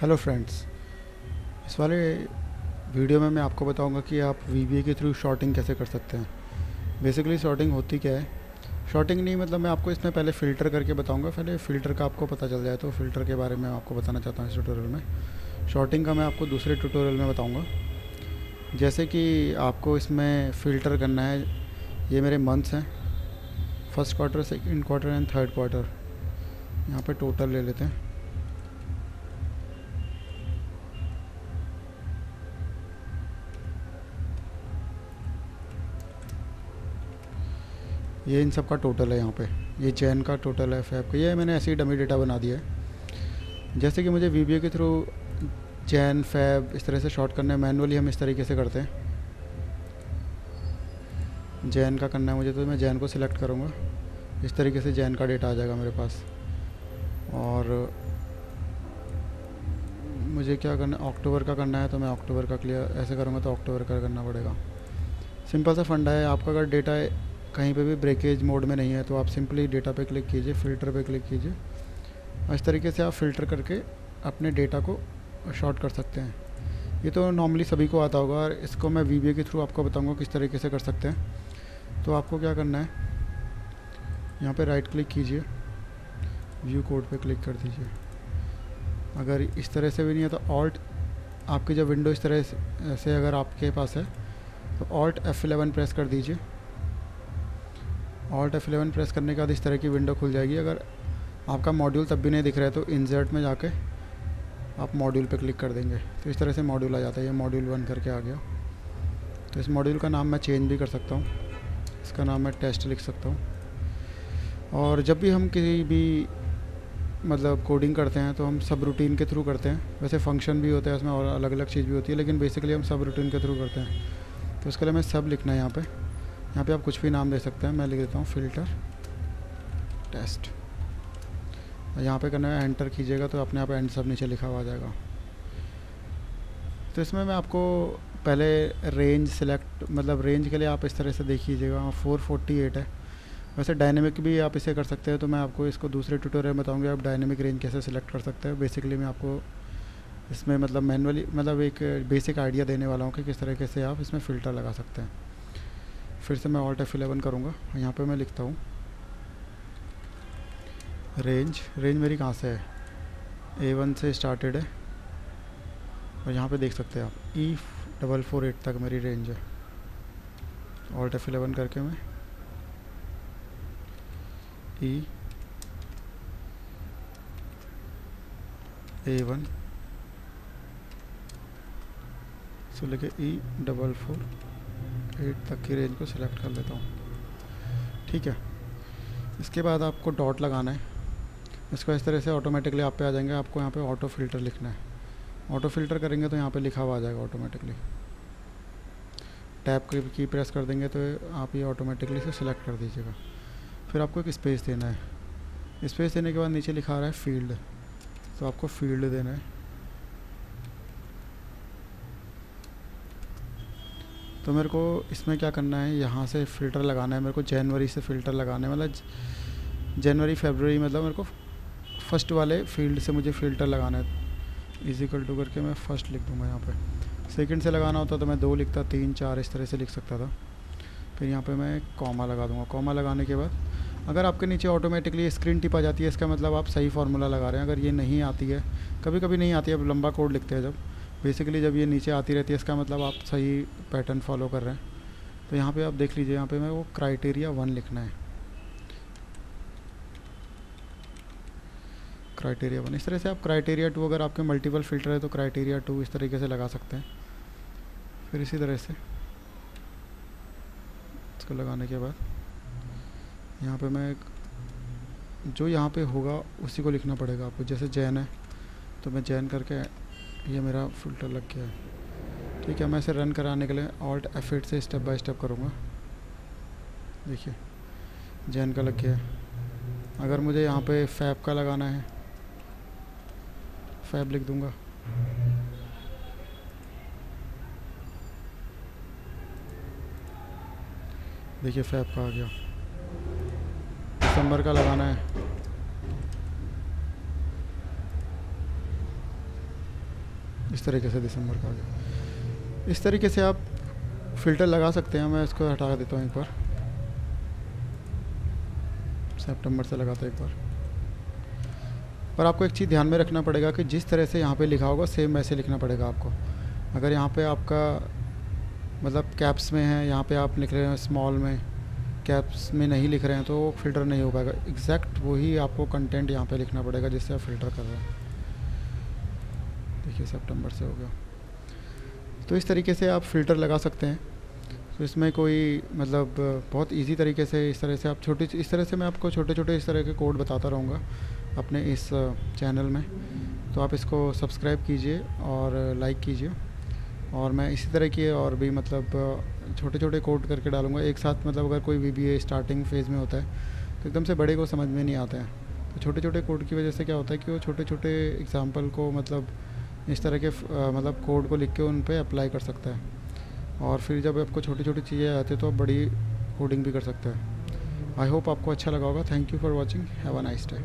Hello friends इस वाले video में मैं आपको बताऊँगा कि आप वी के थ्रू शॉर्टिंग कैसे कर सकते हैं। बेसिकली शॉर्टिंग होती क्या है? शॉर्टिंग नहीं मतलब मैं आपको इसमें पहले फ़िल्टर करके बताऊँगा। पहले फ़िल्टर का आपको पता चल जाए तो फ़िल्टर के बारे में आपको बताना चाहता हूँ इस ट्यूटोरियल में। शॉर्टिंग का मैं आपको दूसरे ट्यूटोरियल में बताऊँगा। जैसे कि आपको इसमें फ़िल्टर करना है, ये मेरे मंथ्स हैं। First quarter second quarter and third quarter यहाँ पर टोटल ले लेते हैं। ये इन सब का टोटल है यहाँ पे। ये चैन का टोटल है फैब का। ये मैंने ऐसे ही डमी डेटा बना दिया है। जैसे कि मुझे वी के थ्रू चैन फैब इस तरह से शॉर्ट करना है। मैनुअली हम इस तरीके से करते हैं। जैन का करना है मुझे तो मैं जैन को सिलेक्ट करूँगा। इस तरीके से जैन का डेटा आ जाएगा मेरे पास। और मुझे क्या करना है? अक्टूबर का करना है तो मैं अक्टूबर का क्लियर ऐसे करूँगा तो अक्टूबर का करना पड़ेगा। सिंपल सा फंडा है। आपका अगर डेटा कहीं पे भी ब्रेकेज मोड में नहीं है तो आप सिंपली डेटा पे क्लिक कीजिए फ़िल्टर पे क्लिक कीजिए। इस तरीके से आप फ़िल्टर करके अपने डेटा को शॉर्ट कर सकते हैं। ये तो नॉर्मली सभी को आता होगा और इसको मैं वी के थ्रू आपको बताऊँगा किस तरीके से कर सकते हैं। तो आपको क्या करना है, यहाँ पर राइट क्लिक कीजिए व्यू कोड पर क्लिक कर दीजिए। अगर इस तरह से भी नहीं है तो ऑल्ट आपकी जब विंडो इस तरह से अगर आपके पास है तो ऑल्ट F11 प्रेस कर दीजिए। ऑल्ट F11 प्रेस करने के बाद इस तरह की विंडो खुल जाएगी। अगर आपका मॉड्यूल तब भी नहीं दिख रहा है तो इंजर्ट में जाके आप मॉड्यूल पे क्लिक कर देंगे। तो इस तरह से मॉड्यूल आ जाता है। ये मॉड्यूल वन करके आ गया। तो इस मॉड्यूल का नाम मैं चेंज भी कर सकता हूँ। इसका नाम मैं टेस्ट लिख सकता हूँ। और जब भी हम किसी भी मतलब कोडिंग करते हैं तो हम सब रूटीन के थ्रू करते हैं। वैसे फ़ंक्शन भी होता है, उसमें और अलग अलग चीज़ भी होती है, लेकिन बेसिकली हम सब रूटीन के थ्रू करते हैं। तो उसके लिए हमें सब लिखना है यहाँ पे। यहाँ पे आप कुछ भी नाम दे सकते हैं, मैं लिख देता हूँ फ़िल्टर टेस्ट यहाँ पे करना है एंटर कीजिएगा तो अपने आप एंड सब नीचे लिखा हुआ आ जाएगा। तो इसमें मैं आपको पहले रेंज सेलेक्ट मतलब रेंज के लिए आप इस तरह से देख लीजिएगा फोर फोर्टी एट है। वैसे डायनेमिक भी आप इसे कर सकते हैं तो मैं आपको इसको दूसरे ट्यूटोरियल में बताऊँगी, आप डायनेमिक रेंज कैसे सिलेक्ट कर सकते हैं। बेसिकली मैं आपको इसमें मतलब मैनुअली मतलब एक बेसिक आइडिया देने वाला हूँ कि किस तरीके से आप इसमें फ़िल्टर लगा सकते हैं। फिर से मैं ऑल्ट एफ़ एलेवन करूँगा। यहाँ पर मैं लिखता हूँ। रेंज रेंज मेरी कहाँ से है? ए वन से स्टार्टेड है। और यहाँ पे देख सकते हैं आप। ई डबल फोर एट तक मेरी रेंज है। ऑल्ट एफ़ इलेवन करके मैं। ई ए वन सो लेके ई डबल फोर एट तक की रेंज को सिलेक्ट कर लेता हूँ। ठीक है? इसके बाद आपको डॉट लगाना है। इसको इस तरह से ऑटोमेटिकली आप पे आ जाएँगे। आपको यहाँ पे ऑटो फ़िल्टर लिखना है। ऑटो फ़िल्टर करेंगे तो यहाँ पे लिखा हुआ आ जाएगा ऑटोमेटिकली टैप की प्रेस कर देंगे तो आप ये ऑटोमेटिकली से सिलेक्ट कर दीजिएगा। फिर आपको एक स्पेस देना है। स्पेस देने के बाद नीचे लिखा आ रहा है फ़ील्ड तो आपको फ़ील्ड देना है। तो मेरे को इसमें क्या करना है, यहाँ से फ़िल्टर लगाना है, मेरे को जनवरी से फ़िल्टर लगाना है मतलब जनवरी फेबररी मतलब मेरे को फ़र्स्ट वाले फ़ील्ड से मुझे फ़िल्टर लगाना है। इजिकल टू करके मैं फ़र्स्ट लिख दूँगा यहाँ पर सेकेंड से लगाना होता तो मैं दो लिखता, तीन, चार इस तरह से लिख सकता था। फिर यहाँ पर मैं कॉमा लगा दूँगा। कॉमा लगाने के बाद अगर आपके नीचे ऑटोमेटिकली स्क्रीन टिप आ जाती है, इसका मतलब आप सही फार्मूला लगा रहे हैं। अगर ये नहीं आती है कभी कभी नहीं आती है अब लंबा कोड लिखते हैं जब बेसिकली जब ये नीचे आती रहती है, इसका मतलब आप सही पैटर्न फॉलो कर रहे हैं। तो यहाँ पे आप देख लीजिए, यहाँ पे मैं वो क्राइटेरिया वन लिखना है। क्राइटेरिया वन इस तरह से आप क्राइटेरिया टू अगर आपके मल्टीपल फ़िल्टर है तो क्राइटेरिया टू इस तरीके से लगा सकते हैं। फिर इसी तरह से इसको लगाने के बाद यहाँ पे मैं जो यहाँ पे होगा, उसी को लिखना पड़ेगा आपको। जैसे जैन है तो मैं जैन करके ये मेरा फ़िल्टर लग गया है। ठीक है, मैं इसे रन कराने के लिए ऑल्ट एफ़ से स्टेप बाय स्टेप करूँगा। देखिए जैन का लग गया है। अगर मुझे यहाँ पे फैब का लगाना है फैब लिख दूँगा। देखिए फैब का आ गया। दिसंबर का लगाना है। इस तरीके से दिसंबर का आ गया इस तरीके से आप फ़िल्टर लगा सकते हैं, मैं इसको हटा देता हूँ एक बार। सितंबर से लगाता एक बार। पर आपको एक चीज़ ध्यान में रखना पड़ेगा कि जिस तरह से यहाँ पे लिखा होगा सेम वैसे लिखना पड़ेगा आपको। अगर यहाँ पे आपका मतलब कैप्स में है, यहाँ पे आप लिख रहे हैं स्मॉल में कैप्स में नहीं लिख रहे हैं तो फ़िल्टर नहीं हो पाएगा। एग्जैक्ट वही आपको कंटेंट यहाँ पे लिखना पड़ेगा जिससे आप फ़िल्टर कर रहे हैं। देखिए, सितंबर से हो गया। तो इस तरीके से आप फ़िल्टर लगा सकते हैं। तो इसमें कोई मतलब बहुत इजी तरीके से इस तरह से आप छोटी इस तरह से मैं आपको छोटे छोटे इस तरह के कोड बताता रहूँगा अपने इस चैनल में। तो आप इसको सब्सक्राइब कीजिए और लाइक कीजिए। और मैं इसी तरह की और भी मतलब छोटे छोटे कोड करके डालूँगा। एक साथ मतलब अगर कोई वी स्टार्टिंग फ़ेज़ में होता है तो एकदम से बड़े को समझ में नहीं आता है। तो छोटे छोटे कोड की वजह से क्या होता है कि वो छोटे छोटे एग्ज़ाम्पल को मतलब इस तरह के मतलब कोड को लिख के उन पर अप्लाई कर सकता है। और फिर जब आपको छोटी छोटी चीज़ें आती है तो आप बड़ी कोडिंग भी कर सकते हैं। आई होप आपको अच्छा लगा होगा। Thank you for watching have a nice day